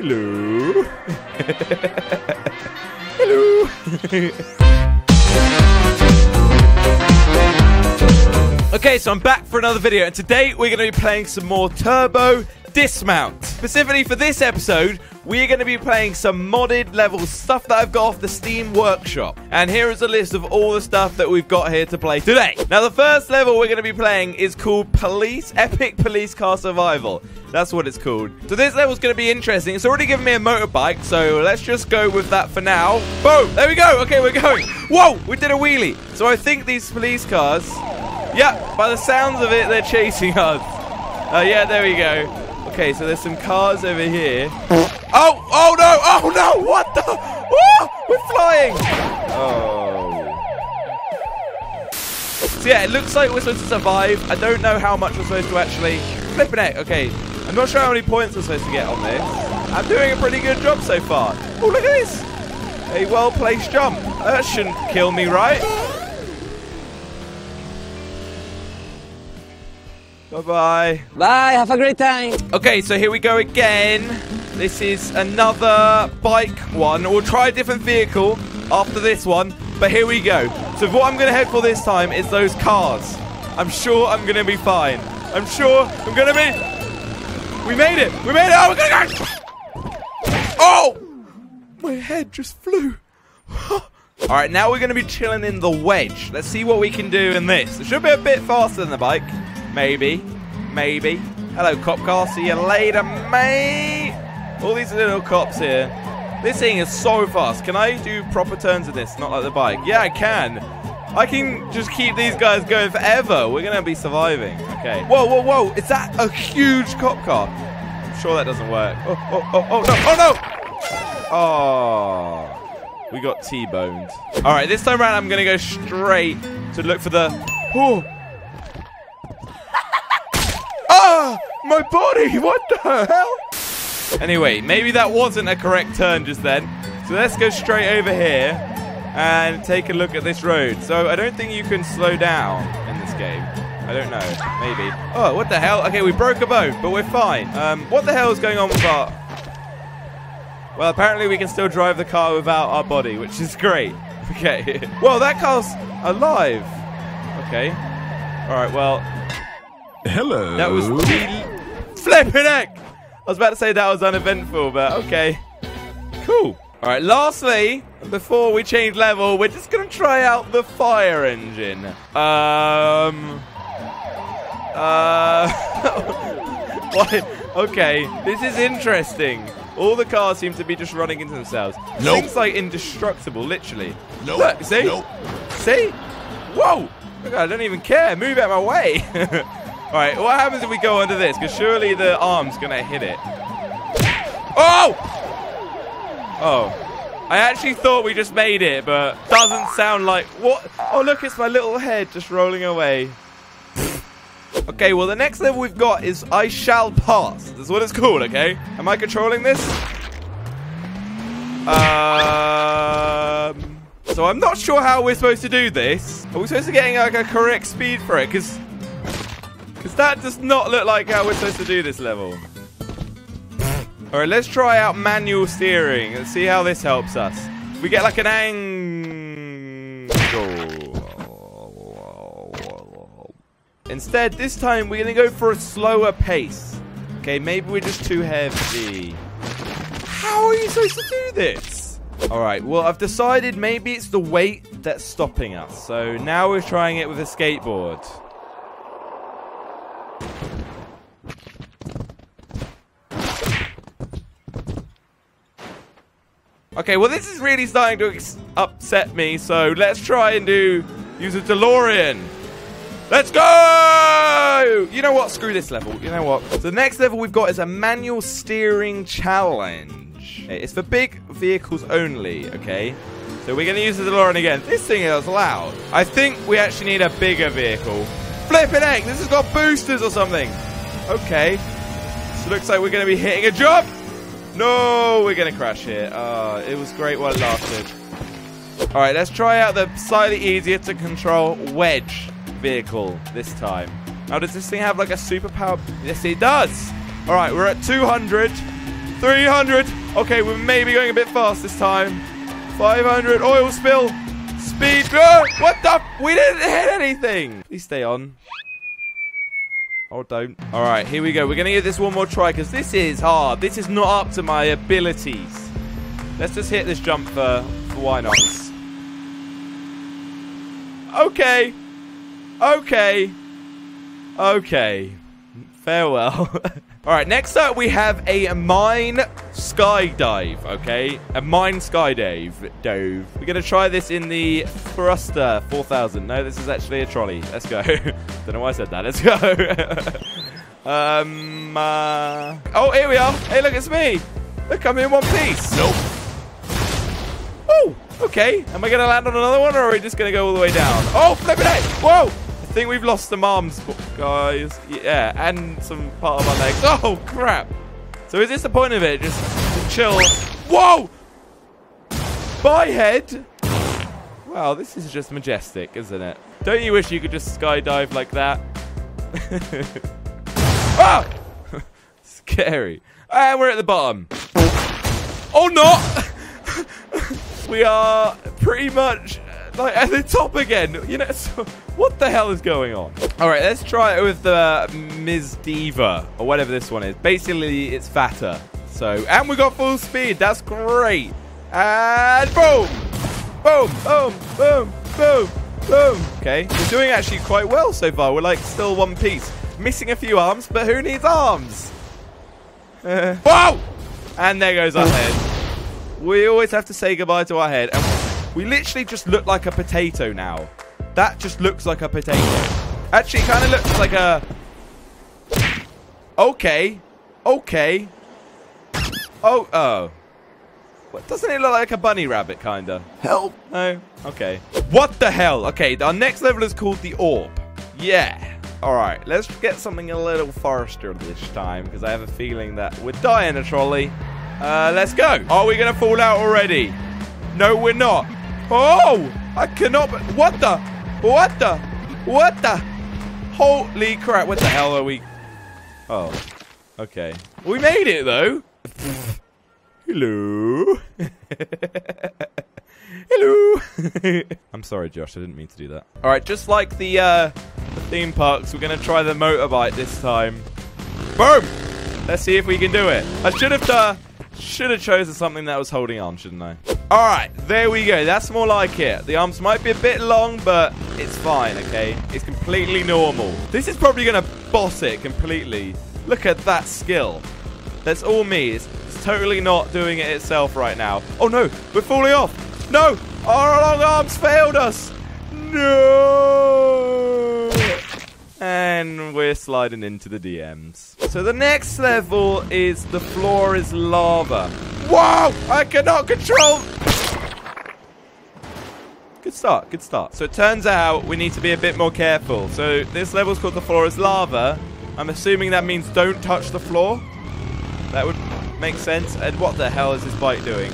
Hello. Hello. okay, so I'm back for another video, and today we're going to be playing some more Turbo Dismount. Specifically for this episode, we are going to be playing some modded levels, stuff that I've got off the Steam Workshop. And here is a list of all the stuff that we've got here to play today. Now, the first level we're going to be playing is called Police Epic Police Car Survival. That's what it's called. So this level's going to be interesting. It's already given me a motorbike, so let's just go with that for now. Boom! There we go. Okay, we're going. Whoa! We did a wheelie. So I think these police cars... Yeah, by the sounds of it, they're chasing us. Uh, yeah, there we go. Okay, so there's some cars over here. Oh, oh no, oh no, what the? Oh, we're flying. Oh. So yeah, it looks like we're supposed to survive. I don't know how much we're supposed to actually flip it. Okay, I'm not sure how many points we're supposed to get on this. I'm doing a pretty good job so far. Oh, look at this. A well-placed jump. That shouldn't kill me, right? Bye-bye. Bye, have a great time. Okay, so here we go again. This is another bike one. We'll try a different vehicle after this one, but here we go. So what I'm going to head for this time is those cars. I'm sure I'm going to be fine. I'm sure I'm going to be... We made it! We made it! Oh, we're going to go! Oh! My head just flew. All right, now we're going to be chilling in the wedge. Let's see what we can do in this. It should be a bit faster than the bike. Maybe. Maybe. Hello, cop car. See you later, mate. All these little cops here. This thing is so fast. Can I do proper turns in this? Not like the bike. Yeah, I can. I can just keep these guys going forever. We're going to be surviving. Okay. Whoa, whoa, whoa. Is that a huge cop car? I'm sure that doesn't work. Oh, oh, oh, oh, no. Oh, no. Oh. We got T-boned. All right, this time around, I'm going to go straight to look for the... Oh. Ah! My body! What the hell? Anyway, maybe that wasn't a correct turn just then. So let's go straight over here and take a look at this road. So I don't think you can slow down in this game. I don't know. Maybe. Oh, what the hell? Okay, we broke a boat, but we're fine. Um, what the hell is going on with our... Well, apparently we can still drive the car without our body, which is great. Okay. well, that car's alive. Okay. All right, well, Hello. that was flipping heck. I was about to say that was uneventful, but okay. Cool. All right, lastly, before we change level, we're just going to try out the fire engine. Um. Uh. what? Okay, this is interesting. All the cars seem to be just running into themselves. Nope. Things like indestructible, literally. Nope. Look, see? Nope. See? Whoa! Look, I don't even care. Move out of my way. All right, what happens if we go under this? Because surely the arm's going to hit it. Oh! Oh. I actually thought we just made it, but doesn't sound like... What? Oh, look, it's my little head just rolling away. Okay, well, the next level we've got is I Shall Pass. That's what it's called, okay? Am I controlling this? Um... So I'm not sure how we're supposed to do this. Are we supposed to get like a correct speed for it? Because because that does not look like how we're supposed to do this level. All right, let's try out manual steering. Let's see how this helps us. We get like an angle. Instead, this time we're going to go for a slower pace. Okay, maybe we're just too heavy. How are you supposed to do this? All right, well, I've decided maybe it's the weight that's stopping us. So now we're trying it with a skateboard. Okay, well, this is really starting to upset me, so let's try and do use a DeLorean. Let's go! You know what? Screw this level. You know what? So the next level we've got is a manual steering challenge. It's for big vehicles only, okay? So we're going to use the DeLorean again. This thing is loud. I think we actually need a bigger vehicle. Flipping egg! This has got boosters or something. Okay. Looks like we're going to be hitting a jump. No, we're going to crash here. Uh, it was great while it lasted. All right, let's try out the slightly easier to control wedge vehicle this time. Now, does this thing have like a superpower? Yes, it does. All right, we're at 200. 300. Okay, we're maybe going a bit fast this time. 500. Oil spill. Speed. Oh, what the? We didn't hit anything. Please stay on. Or don't. All right, here we go. We're going to give this one more try because this is hard. This is not up to my abilities. Let's just hit this jump for, for why not. Okay. Okay. Okay. Farewell. All right, next up we have a mine skydive, okay? A mine skydive. Dove. We're going to try this in the Thruster 4000. No, this is actually a trolley. Let's go. Don't know why I said that. Let's go. um, uh... Oh, here we are. Hey, look, it's me. Look, I'm in one piece. Nope. Oh, okay. Am I going to land on another one, or are we just going to go all the way down? Oh, flip it! Whoa! I think we've lost some arms, guys. Yeah, and some part of our legs. Oh, crap. So is this the point of it? Just chill. Whoa! My head. Wow, this is just majestic, isn't it? Don't you wish you could just skydive like that? ah! Scary. And we're at the bottom. Oh, no! we are pretty much like at the top again. You know, so what the hell is going on? All right, let's try it with the uh, Ms. Diva or whatever this one is. Basically, it's fatter. So, and we got full speed. That's great. And boom, boom, boom, boom, boom, boom. Okay, we're doing actually quite well so far. We're like still one piece, missing a few arms, but who needs arms? Uh, whoa! And there goes our head. We always have to say goodbye to our head. And we literally just look like a potato now. That just looks like a potato. Actually, kind of looks like a... Okay. Okay. Oh, oh. What, doesn't it look like a bunny rabbit, kind of? Help. No? Okay. What the hell? Okay, our next level is called the Orb. Yeah. Alright, let's get something a little faster this time, because I have a feeling that we're dying a trolley. Uh, let's go. Are we going to fall out already? No, we're not. Oh! I cannot... What the? What the? What the? Holy crap. What the hell are we... Oh. Okay. We made it, though. Hello. Hello. I'm sorry, Josh. I didn't mean to do that. All right, just like the, uh, the theme parks, we're going to try the motorbike this time. Boom! Let's see if we can do it. I should have uh, should have chosen something that was holding on, shouldn't I? All right, there we go. That's more like it. The arms might be a bit long, but it's fine, okay? It's completely normal. This is probably going to boss it completely. Look at that skill. That's all me. It's, it's totally not doing it itself right now. Oh, no. We're falling off. No. Our long arms failed us. No. And we're sliding into the DMs. So the next level is the floor is lava. Wow! I cannot control... Good start, good start. So it turns out we need to be a bit more careful. So this level's called the floor is lava. I'm assuming that means don't touch the floor. That would make sense. And what the hell is this bike doing?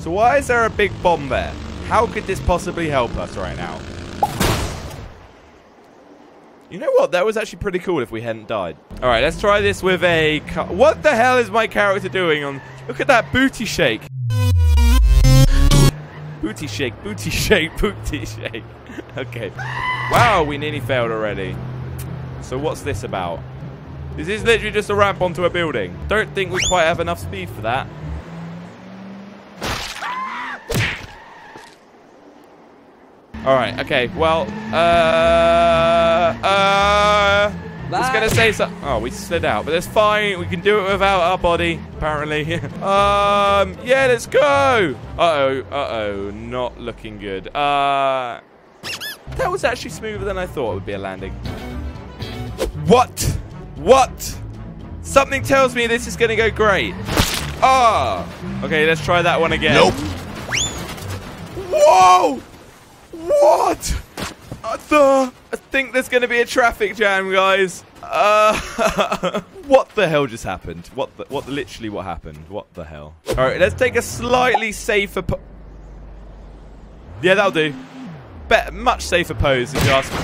So why is there a big bomb there? How could this possibly help us right now? You know what? That was actually pretty cool if we hadn't died. All right, let's try this with a... What the hell is my character doing on... Look at that booty shake. Booty shake, booty shake, booty shake. okay. Wow, we nearly failed already. So what's this about? This is literally just a ramp onto a building. Don't think we quite have enough speed for that. All right. Okay. Well. Uh. Uh. I was gonna say so. Oh, we slid out, but that's fine. We can do it without our body, apparently. um. Yeah. Let's go. Uh oh. Uh oh. Not looking good. Uh. That was actually smoother than I thought it would be a landing. What? What? Something tells me this is gonna go great. Ah. Okay. Let's try that one again. Nope. Whoa! What? I think there's going to be a traffic jam, guys. Uh, what the hell just happened? What the, what literally what happened? What the hell? All right, let's take a slightly safer Yeah, that'll do. Bet much safer pose if you ask me.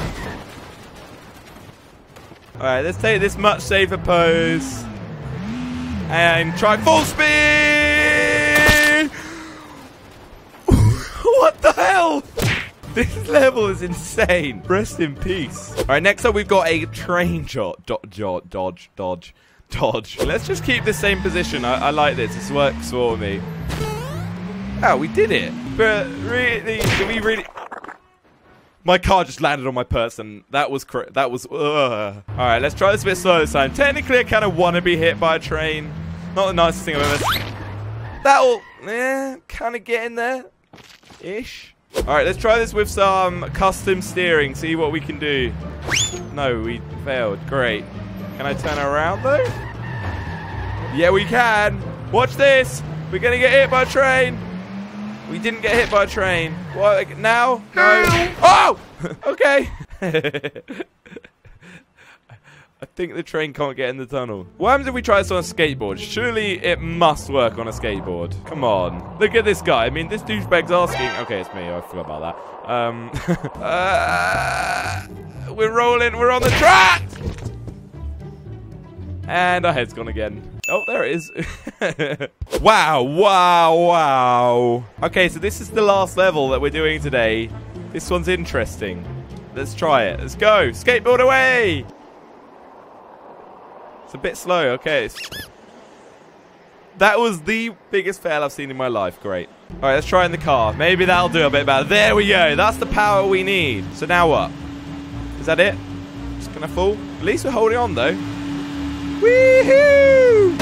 All right, let's take this much safer pose. And try full speed! what the hell? This level is insane. Rest in peace. All right, next up we've got a train. Do do dodge, dodge, dodge. Let's just keep the same position. I, I like this. This works for me. Oh, we did it. But really, do we really... My car just landed on my person. That was that was. All right, let's try this a bit slow this time. Technically, I kind of want to be hit by a train. Not the nicest thing I've ever. That'll, eh, kind of get in there, ish. All right, let's try this with some custom steering. See what we can do. No, we failed. Great. Can I turn around though? Yeah, we can. Watch this. We're gonna get hit by a train. We didn't get hit by a train. What, now? No. Oh! okay. I think the train can't get in the tunnel. What happens if we try this on a skateboard? Surely it must work on a skateboard. Come on. Look at this guy. I mean, this douchebag's asking. Okay, it's me. I forgot about that. Um, uh, we're rolling. We're on the track. And our head's gone again. Oh, there it is. wow, wow, wow. Okay, so this is the last level that we're doing today. This one's interesting. Let's try it. Let's go. Skateboard away. A bit slow. Okay. That was the biggest fail I've seen in my life. Great. All right, let's try in the car. Maybe that'll do a bit better. There we go. That's the power we need. So now what? Is that it? Just gonna fall? At least we're holding on, though. Woohoo!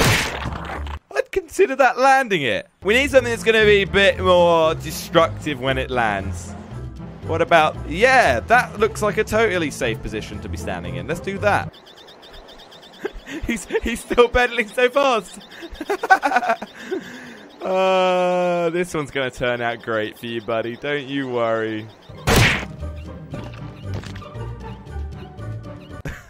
I'd consider that landing it. We need something that's to be a bit more destructive when it lands. What about... Yeah, that looks like a totally safe position to be standing in. Let's do that. he's, he's still pedaling so fast. uh, this one's to turn out great for you, buddy. Don't you worry.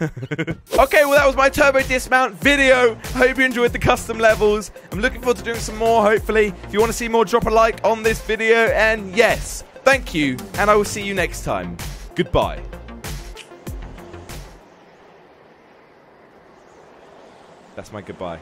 okay, well, that was my turbo dismount video. Hope you enjoyed the custom levels. I'm looking forward to doing some more, hopefully. If you want to see more, drop a like on this video. And yes, thank you. And I will see you next time. Goodbye. That's my goodbye.